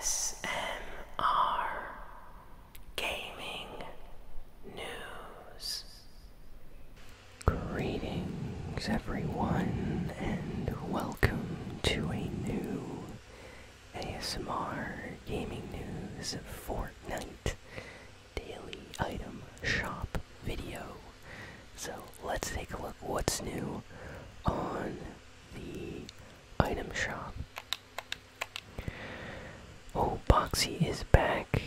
ASMR Gaming News. Greetings, everyone, and welcome to a new ASMR Gaming News Fortnite Daily Item Shop video. So let's take a look what's new on the item shop Boxy is back.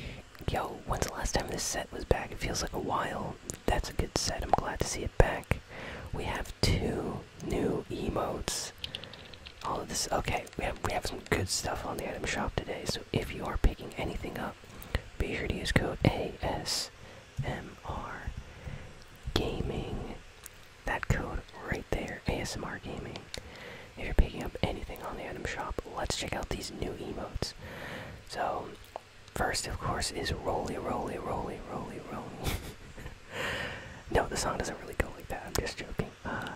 Yo, when's the last time this set was back? It feels like a while. That's a good set. I'm glad to see it back. We have two new emotes. All of this. Okay, we have we have some good stuff on the item shop today. So if you are picking anything up, be sure to use code ASMR Gaming. That code right there, ASMR Gaming. If you're picking up anything on the item shop, let's check out these new emotes. So, first, of course, is Rollie Rollie Rollie Rollie Rollie. no, the song doesn't really go like that. I'm just joking. Uh,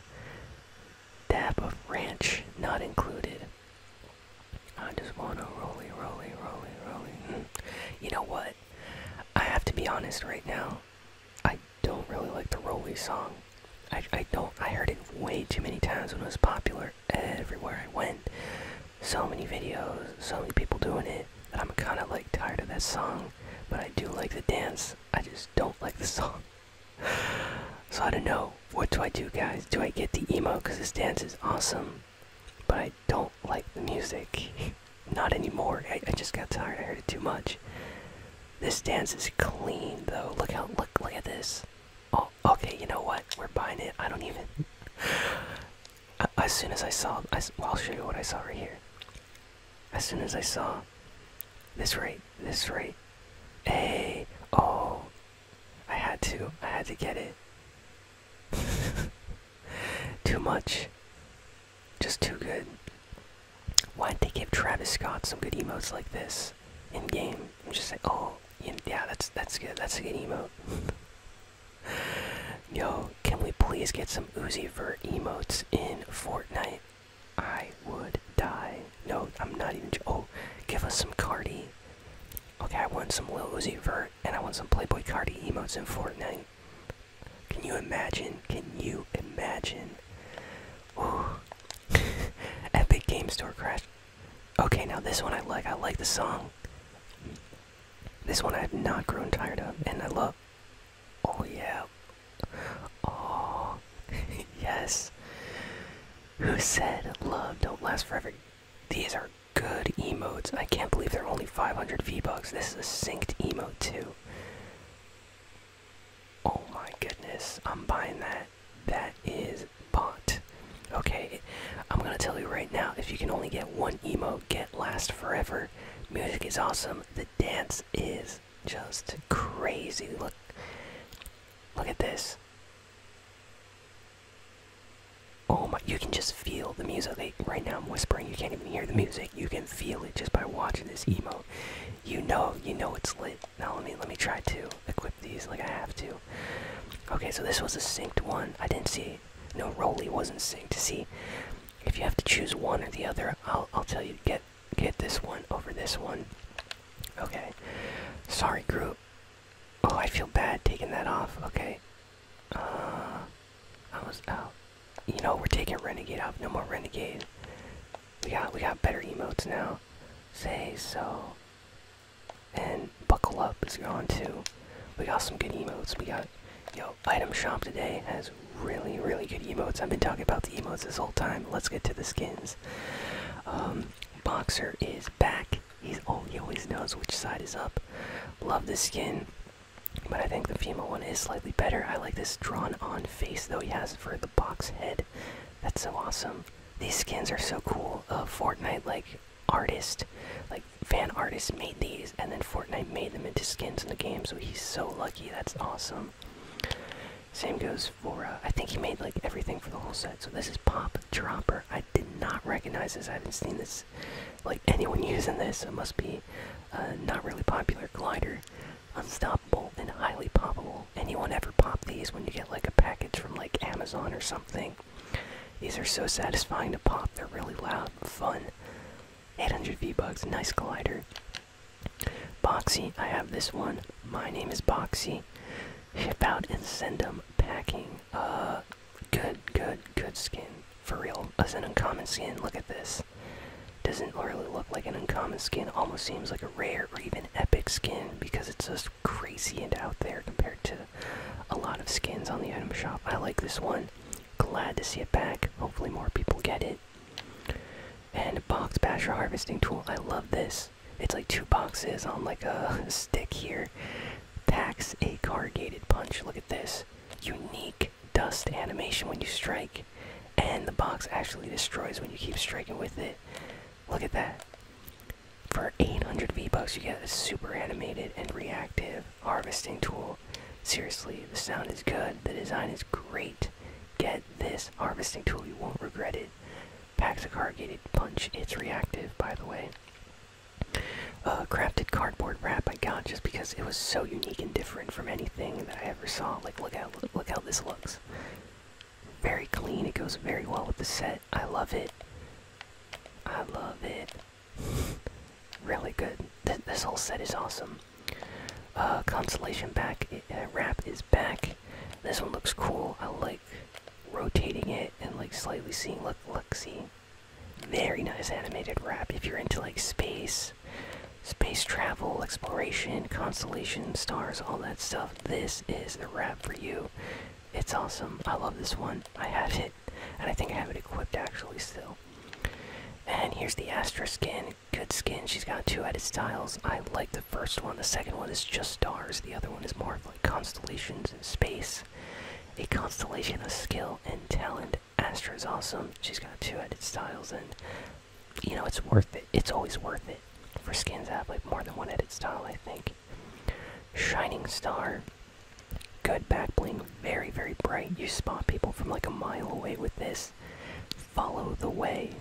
dab of ranch not included. I just wanna rollie rollie rollie rollie. Hmm. You know what? I have to be honest right now. I don't really like the Rollie song. I, I don't. I heard it way too many times when it was popular everywhere I went. So many videos, so many people doing it kind of like tired of that song. But I do like the dance. I just don't like the song. So I don't know. What do I do, guys? Do I get the emo because this dance is awesome, but I don't like the music? Not anymore. I, I just got tired. I heard it too much. This dance is clean though. Look how look look at this. Oh, okay. You know what? We're buying it. I don't even. As soon as I saw, I, well, I'll show you what I saw right here. As soon as I saw this right, this right. Hey, oh, I had to, I had to get it. too much. Just too good. Why'd they give Travis Scott some good emotes like this in game? I'm just like, oh, yeah, that's that's good. That's a good emote. Yo, can we please get some Uzi Vert emotes in Fortnite? I would die. No, I'm not even. Oh, give us some Carti. Want some Lil Uzi Vert and I want some Playboi Carti emotes in Fortnite. Can you imagine? Can you imagine? Ooh. Epic Game Store crash. Okay, now this one I like. I like the song. This one I have not grown tired of, and I love. Oh yeah. Oh yes. Who said love don't last forever? Emotes. I can't believe they're only 500 V-Bucks. This is a synced emote too. Oh my goodness, I'm buying that. That is bought. Okay, I'm gonna tell you right now, if you can only get one emote, get last forever. Music is awesome. The dance is just crazy. Look look at this. Oh my, you can just feel the music. right now I'm whispering, you can't even hear the music. You can feel it just by watching this emote. You know, you know it's lit. Now let me let me try to equip these like I have to. Okay, so this was a synced one. I didn't see no Rollie wasn't synced. See if you have to choose one or the other, I'll I'll tell you get get this one over this one. Okay. Sorry, group. Oh, I feel bad taking that off. Okay. Uh, I was out. You know, we're taking Renegade off. No more Renegade. We got we got better emotes now. Say so. And buckle up is gone too. We got some good emotes. We got yo item shop today has really really good emotes. I've been talking about the emotes this whole time. Let's get to the skins. Um, Boxer is back. He's oh he always knows which side is up. Love this skin. But I think the female one is slightly better. I like this drawn on face though he has for the box head. That's so awesome. These skins are so cool. Uh, Fortnite like artist, like fan artists made these, and then Fortnite made them into skins in the game. So he's so lucky. That's awesome. Same goes for uh, I think he made like everything for the whole set. So this is Pop Dropper. I did not recognize this. I haven't seen this like anyone using this. It must be uh, not really popular glider. Unstoppable and highly poppable. Anyone ever pop these when you get like a package from like Amazon or something? These are so satisfying to pop. They're really loud, fun. 800 V-Bucks, nice glider. Boxy, I have this one. My name is Boxy. Ship out and send them packing. Uh, good, good, good skin. For real, as an uncommon skin. Look at this. Doesn't really look like an uncommon skin. Almost seems like a rare or even epic skin because it's just crazy and out there compared to a lot of skins on the item shop. I like this one. Glad to see it back. Hopefully more people get it. And box basher harvesting tool. I love this. It's like two boxes on like a stick here. Packs a corrugated punch. Look at this. Unique dust animation when you strike. And the box actually destroys when you keep striking with it. Look at that. For 800 V-Bucks, you get a super animated and reactive harvesting tool. Seriously, the sound is good, the design is great. Get this harvesting tool, you won't regret it. Packs a corrugated punch, it's reactive, by the way. Uh, crafted cardboard wrap I got just because it was so unique and different from anything that I ever saw. Like, look how look how this looks. Very clean. It goes very well with the set. I love it. I love it. really good. this whole set is awesome. Uh, constellation back uh, wrap is back. This one looks cool. I like rotating it and like slightly seeing. Look, look, see. Very nice animated wrap. If you're into like space, space travel, exploration, constellation, stars, all that stuff, this is a wrap for you. It's awesome. I love this one. I have it, and I think I have it equipped actually still. And here's the Astra skin. Good skin. She's got two edit styles. I like the first one. The second one is just stars. The other one is more like constellations and space. A constellation of skill and talent. Astra is awesome. She's got two edit styles, and you know it's worth it. It's always worth it for skins that have like more than one edit style. I think. Shining Star. Good back bling. Very very bright. You spot people from like a mile away with this. Follow the way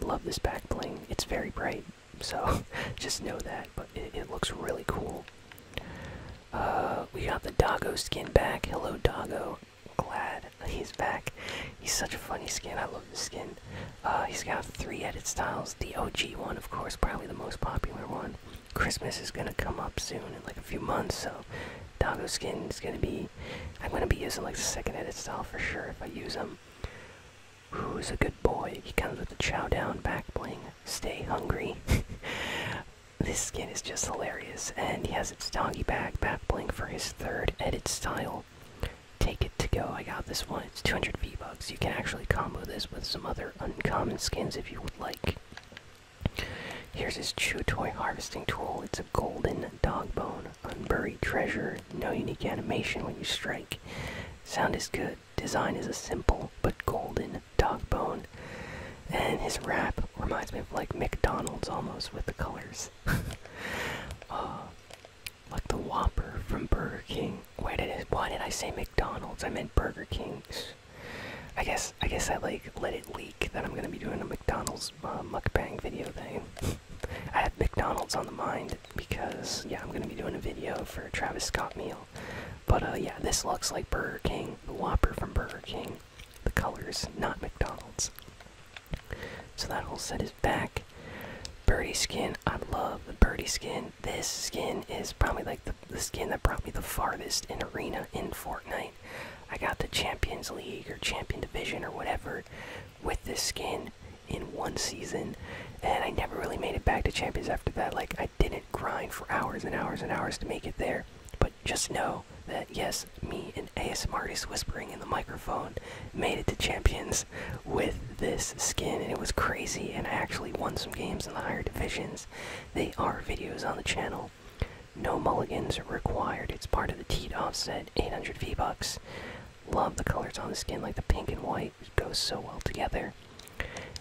love this back bling. It's very bright, so just know that. But it, it looks really cool. Uh, we got the Doggo skin back. Hello, Doggo. Glad he's back. He's such a funny skin. I love the skin. Uh, he's got three edit styles. The OG one, of course, probably the most popular one. Christmas is gonna come up soon in like a few months, so Doggo skin is gonna be. I'm gonna be using like the second edit style for sure if I use them. Who's a good boy? He comes with a chow down back bling. Stay hungry. this skin is just hilarious, and he has its doggy bag back bling for his third edit style. Take it to go. I got this one. It's 200 V bucks. You can actually combo this with some other uncommon skins if you would like. Here's his Chew Toy Harvesting Tool. It's a golden dog bone, unburied treasure, no unique animation when you strike. Sound is good. Design is a simple but golden dog bone. And his wrap reminds me of like McDonald's almost with the colors. uh, like the Whopper from Burger King. Why did why did I say McDonald's? I meant Burger King. I guess I guess I like let it leak that I'm gonna be doing a McDonald's uh, mukbang video thing. I had McDonald's on the mind because yeah, I'm gonna be doing a video for a Travis Scott meal. But uh, yeah, this looks like Burger King, the Whopper from Burger King. Colors, not McDonald's. So that whole set is back. Birdie skin, I love the birdie skin. This skin is probably like the, the skin that brought me the farthest in Arena in Fortnite. I got the Champions League or Champion Division or whatever with this skin in one season, and I never really made it back to Champions after that. Like, I didn't grind for hours and hours and hours to make it there. But just know that yes, me and ASM artist whispering in the microphone made it to champions with this skin, and it was crazy. And I actually won some games in the higher divisions. They are videos on the channel. No mulligans are required. It's part of the Teed offset, 800 V bucks. Love the colors on the skin, like the pink and white. It goes so well together.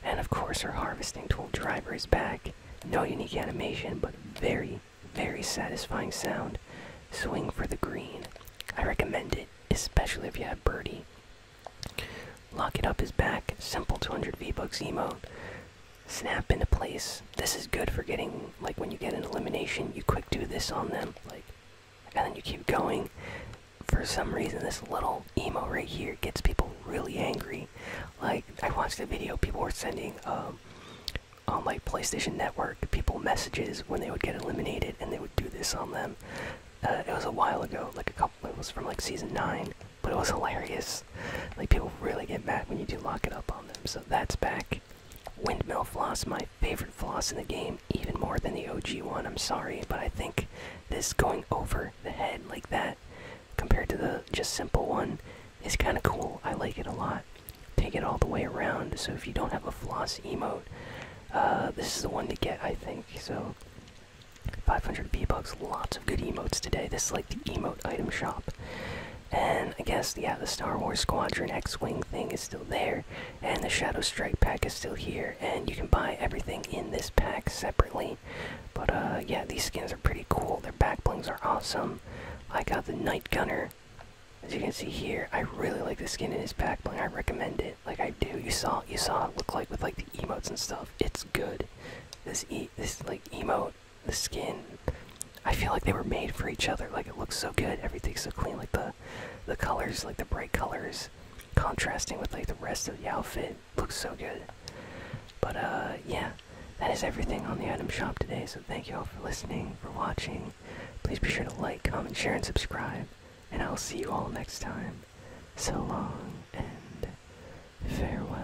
And of course, our harvesting tool driver is back. No unique animation, but very, very satisfying sound. Swing for the green. I recommend it, especially if you have birdie. Lock it up is back. Simple 200 V-Bucks emote. Snap into place. This is good for getting, like when you get an elimination, you quick do this on them, like, and then you keep going. For some reason, this little emo right here gets people really angry. Like, I watched a video, people were sending, um, on like PlayStation Network, people messages when they would get eliminated, and they would do this on them. Uh, it was a while ago, like a couple. Was from like season nine, but but it was hilarious. Like people really get mad when you do lock it up on them. So that's back. Windmill floss, my favorite floss in the game, even more than the OG one. I'm sorry, but I think this going over the head like that, compared to the just simple one, is kind of cool. I like it a lot. Take it all the way around. So if you don't have a floss emote, uh, this is the one to get, I think. So 500 V-Bucks, lots of good emotes today. This is like the emote item shop. And I guess, yeah, the Star Wars Squadron X-Wing thing is still there. And the Shadow Strike pack is still here. And you can buy everything in this pack separately. But, uh, yeah, these skins are pretty cool. Their back blings are awesome. I got the Night Gunner. As you can see here, I really like the skin in his back bling. I recommend it. Like I do. You saw, you saw it look like with like the emotes and stuff. It's good. This e, this like emote the skin. I feel like they were made for each other. Like it looks so good. Everything's so clean. Like the the colors, like the bright colors, contrasting with like the rest of the outfit, looks so good. But uh, yeah, that is everything on the item shop today. So thank you all for listening, for watching. Please be sure to like, comment, share, and subscribe. And I'll see you all next time. So long and farewell.